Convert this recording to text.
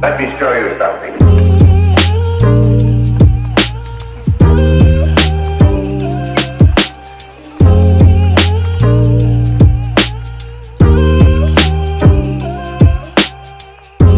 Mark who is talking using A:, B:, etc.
A: Let me show you something.